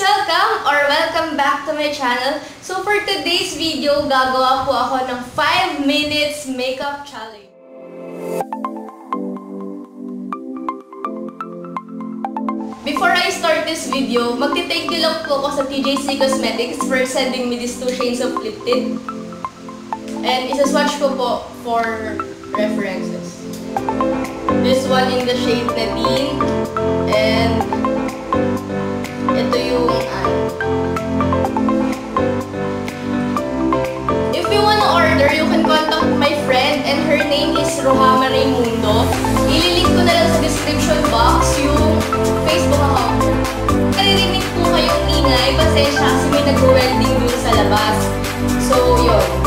welcome or welcome back to my channel. So for today's video, gagawa po ako ng 5 minutes makeup challenge. Before I start this video, magti-thank you lang po ako sa TJC Cosmetics for sending me these two shades of lip tint. And isa-swatch ko po for references. This one in the shade Nadine. And ano. If you wanna order, you can contact my friend and her name is Rohama Raimundo. Ililink ko na lang sa description box yung Facebook account. Naririnig po kayong ingay, pasensya kasi may nag-welding dun sa labas. So, yun.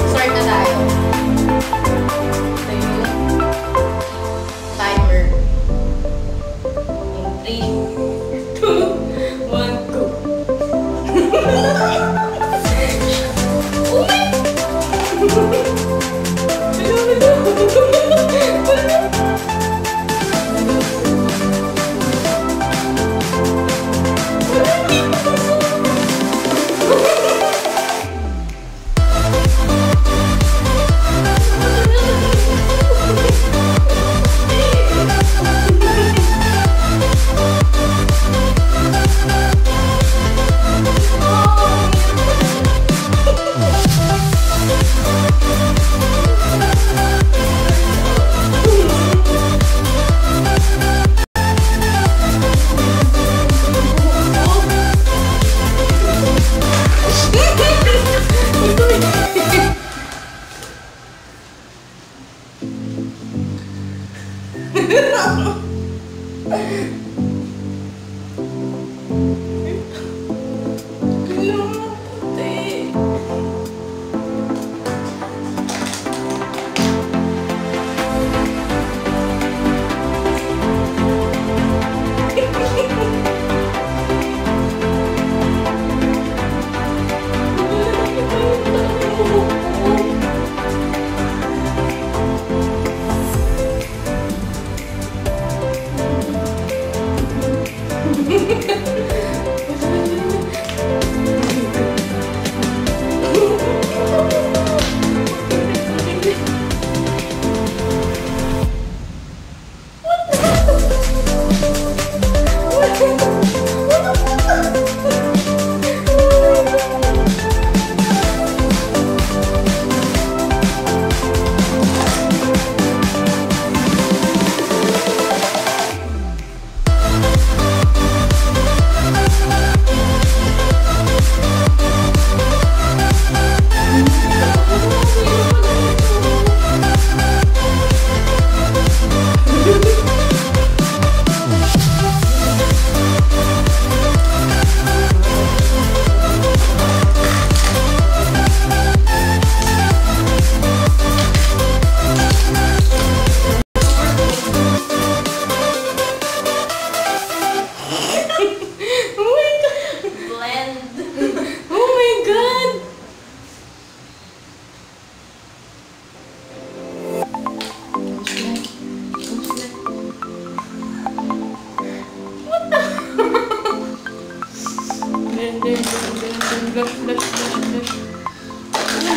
Oh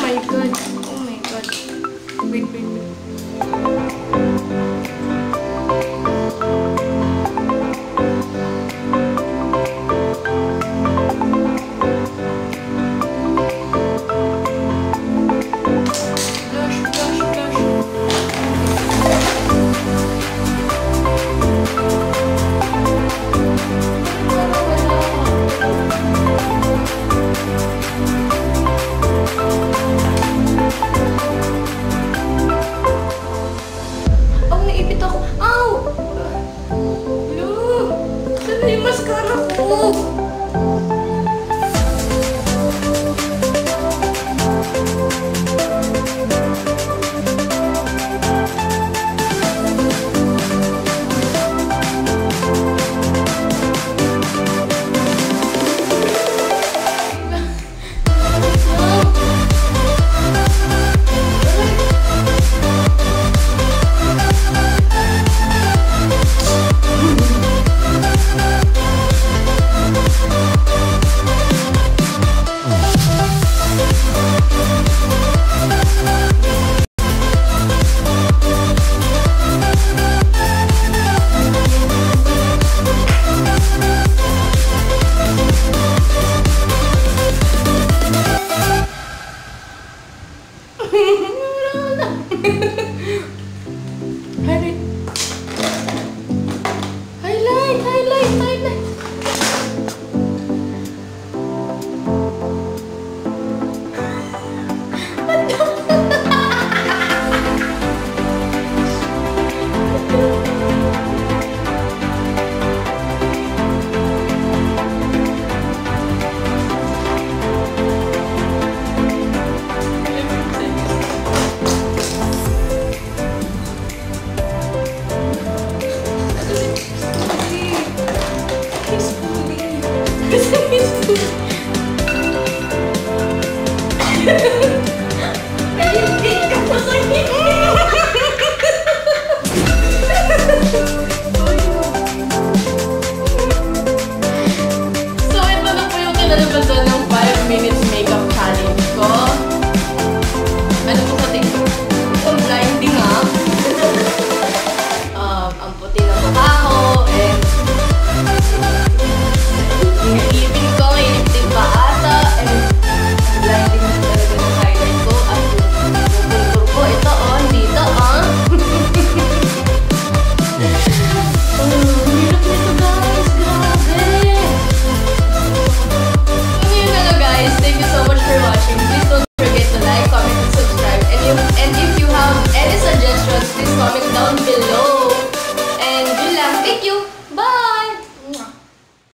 my god.